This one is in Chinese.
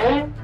Okay.